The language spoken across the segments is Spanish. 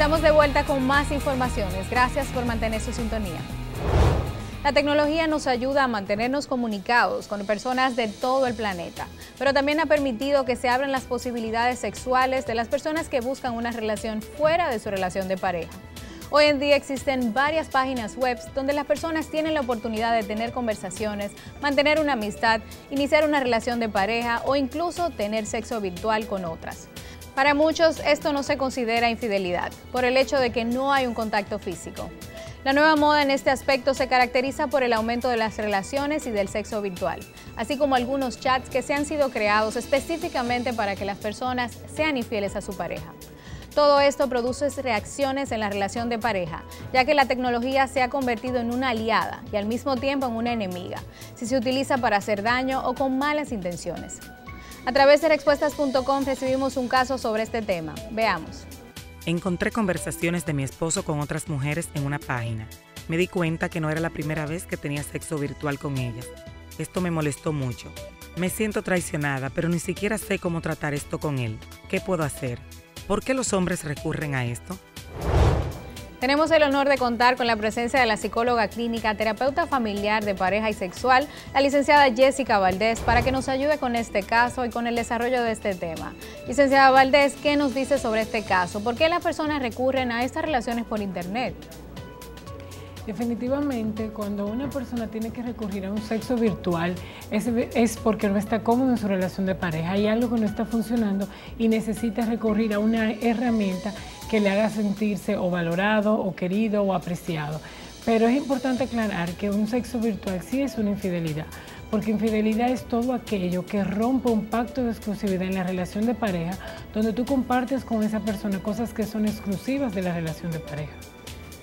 Estamos de vuelta con más informaciones. Gracias por mantener su sintonía. La tecnología nos ayuda a mantenernos comunicados con personas de todo el planeta, pero también ha permitido que se abran las posibilidades sexuales de las personas que buscan una relación fuera de su relación de pareja. Hoy en día existen varias páginas web donde las personas tienen la oportunidad de tener conversaciones, mantener una amistad, iniciar una relación de pareja o incluso tener sexo virtual con otras. Para muchos esto no se considera infidelidad por el hecho de que no hay un contacto físico. La nueva moda en este aspecto se caracteriza por el aumento de las relaciones y del sexo virtual, así como algunos chats que se han sido creados específicamente para que las personas sean infieles a su pareja. Todo esto produce reacciones en la relación de pareja, ya que la tecnología se ha convertido en una aliada y al mismo tiempo en una enemiga, si se utiliza para hacer daño o con malas intenciones. A través de respuestas.com recibimos un caso sobre este tema. Veamos. Encontré conversaciones de mi esposo con otras mujeres en una página. Me di cuenta que no era la primera vez que tenía sexo virtual con ellas. Esto me molestó mucho. Me siento traicionada, pero ni siquiera sé cómo tratar esto con él. ¿Qué puedo hacer? ¿Por qué los hombres recurren a esto? Tenemos el honor de contar con la presencia de la psicóloga clínica, terapeuta familiar de pareja y sexual, la licenciada Jessica Valdés, para que nos ayude con este caso y con el desarrollo de este tema. Licenciada Valdés, ¿qué nos dice sobre este caso? ¿Por qué las personas recurren a estas relaciones por Internet? Definitivamente, cuando una persona tiene que recurrir a un sexo virtual, es, porque no está cómodo en su relación de pareja, hay algo que no está funcionando y necesita recurrir a una herramienta que le haga sentirse o valorado, o querido, o apreciado. Pero es importante aclarar que un sexo virtual sí es una infidelidad, porque infidelidad es todo aquello que rompe un pacto de exclusividad en la relación de pareja, donde tú compartes con esa persona cosas que son exclusivas de la relación de pareja.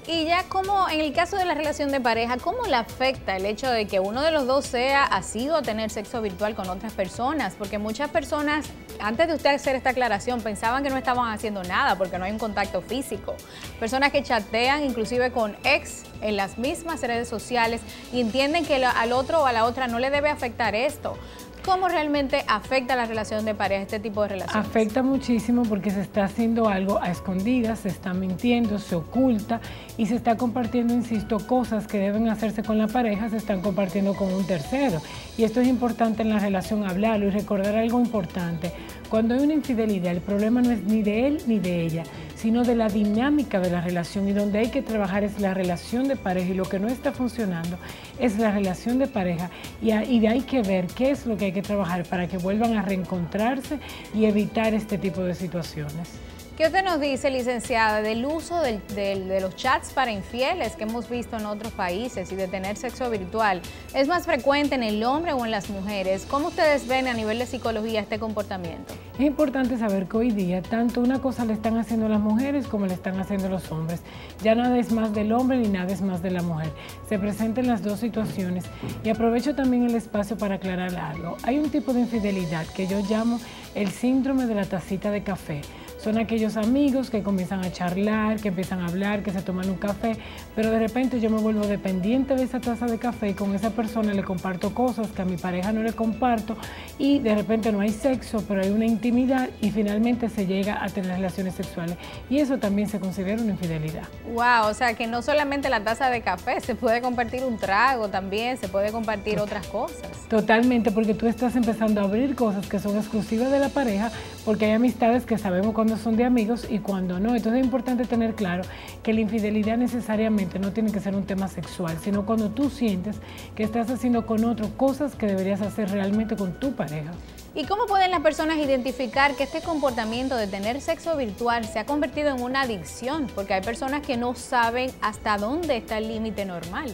Y ya como en el caso de la relación de pareja, ¿cómo le afecta el hecho de que uno de los dos sea asido a tener sexo virtual con otras personas? Porque muchas personas, antes de usted hacer esta aclaración, pensaban que no estaban haciendo nada porque no hay un contacto físico. Personas que chatean inclusive con ex en las mismas redes sociales y entienden que al otro o a la otra no le debe afectar esto. ¿Cómo realmente afecta la relación de pareja este tipo de relaciones? Afecta muchísimo porque se está haciendo algo a escondidas, se está mintiendo, se oculta y se está compartiendo, insisto, cosas que deben hacerse con la pareja, se están compartiendo con un tercero. Y esto es importante en la relación hablarlo y recordar algo importante. Cuando hay una infidelidad, el problema no es ni de él ni de ella, sino de la dinámica de la relación y donde hay que trabajar es la relación de pareja y lo que no está funcionando es la relación de pareja y, hay que ver qué es lo que hay que trabajar para que vuelvan a reencontrarse y evitar este tipo de situaciones. ¿Qué usted nos dice, licenciada, del uso de los chats para infieles que hemos visto en otros países y de tener sexo virtual? ¿Es más frecuente en el hombre o en las mujeres? ¿Cómo ustedes ven a nivel de psicología este comportamiento? Es importante saber que hoy día tanto una cosa le están haciendo las mujeres como le están haciendo los hombres. Ya nada es más del hombre ni nada es más de la mujer. Se presentan las dos situaciones y aprovecho también el espacio para aclarar algo. Hay un tipo de infidelidad que yo llamo el síndrome de la tacita de café son aquellos amigos que comienzan a charlar, que empiezan a hablar, que se toman un café, pero de repente yo me vuelvo dependiente de esa taza de café y con esa persona le comparto cosas que a mi pareja no le comparto y de repente no hay sexo, pero hay una intimidad y finalmente se llega a tener relaciones sexuales. Y eso también se considera una infidelidad. Wow, o sea que no solamente la taza de café, se puede compartir un trago también, se puede compartir otras cosas. Totalmente, porque tú estás empezando a abrir cosas que son exclusivas de la pareja, porque hay amistades que sabemos cuando son de amigos y cuando no. Entonces es importante tener claro que la infidelidad necesariamente no tiene que ser un tema sexual, sino cuando tú sientes que estás haciendo con otro cosas que deberías hacer realmente con tu pareja. ¿Y cómo pueden las personas identificar que este comportamiento de tener sexo virtual se ha convertido en una adicción? Porque hay personas que no saben hasta dónde está el límite normal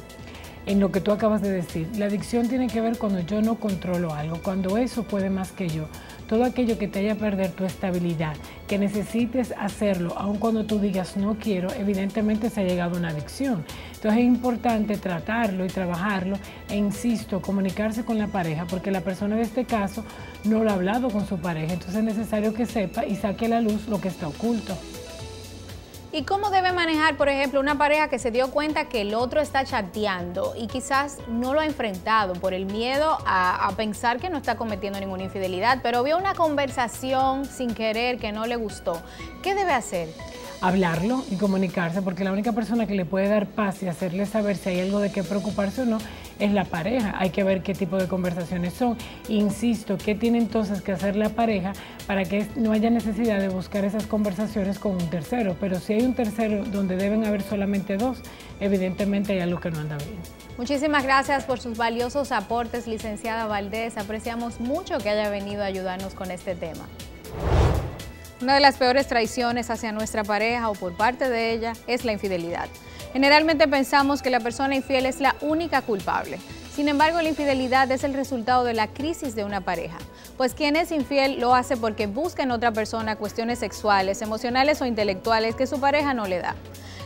en lo que tú acabas de decir. La adicción tiene que ver cuando yo no controlo algo, cuando eso puede más que yo. Todo aquello que te haya perder tu estabilidad, que necesites hacerlo, aun cuando tú digas no quiero, evidentemente se ha llegado a una adicción. Entonces es importante tratarlo y trabajarlo e insisto, comunicarse con la pareja, porque la persona de este caso no lo ha hablado con su pareja, entonces es necesario que sepa y saque a la luz lo que está oculto. ¿Y cómo debe manejar, por ejemplo, una pareja que se dio cuenta que el otro está chateando y quizás no lo ha enfrentado por el miedo a, pensar que no está cometiendo ninguna infidelidad, pero vio una conversación sin querer que no le gustó? ¿Qué debe hacer? hablarlo y comunicarse, porque la única persona que le puede dar paz y hacerle saber si hay algo de qué preocuparse o no es la pareja. Hay que ver qué tipo de conversaciones son. Insisto, ¿qué tiene entonces que hacer la pareja para que no haya necesidad de buscar esas conversaciones con un tercero? Pero si hay un tercero donde deben haber solamente dos, evidentemente hay algo que no anda bien. Muchísimas gracias por sus valiosos aportes, licenciada Valdés. Apreciamos mucho que haya venido a ayudarnos con este tema. Una de las peores traiciones hacia nuestra pareja o por parte de ella es la infidelidad. Generalmente pensamos que la persona infiel es la única culpable. Sin embargo, la infidelidad es el resultado de la crisis de una pareja, pues quien es infiel lo hace porque busca en otra persona cuestiones sexuales, emocionales o intelectuales que su pareja no le da.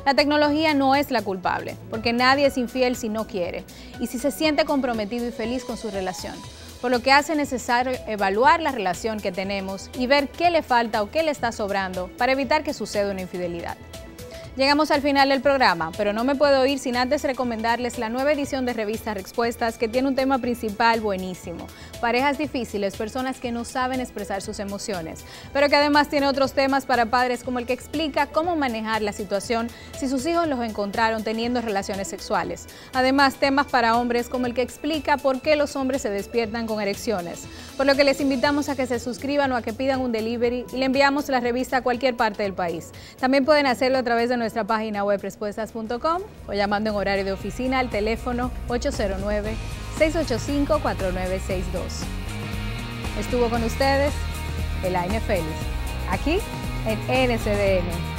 La tecnología no es la culpable, porque nadie es infiel si no quiere y si se siente comprometido y feliz con su relación por lo que hace necesario evaluar la relación que tenemos y ver qué le falta o qué le está sobrando para evitar que suceda una infidelidad. Llegamos al final del programa, pero no me puedo ir sin antes recomendarles la nueva edición de Revista Respuestas que tiene un tema principal buenísimo. Parejas difíciles, personas que no saben expresar sus emociones, pero que además tiene otros temas para padres como el que explica cómo manejar la situación si sus hijos los encontraron teniendo relaciones sexuales. Además, temas para hombres como el que explica por qué los hombres se despiertan con erecciones. Por lo que les invitamos a que se suscriban o a que pidan un delivery y le enviamos la revista a cualquier parte del país. También pueden hacerlo a través de nuestra página web respuestas.com o llamando en horario de oficina al teléfono 809-685-4962. Estuvo con ustedes Elaine Félix, aquí en NCDN.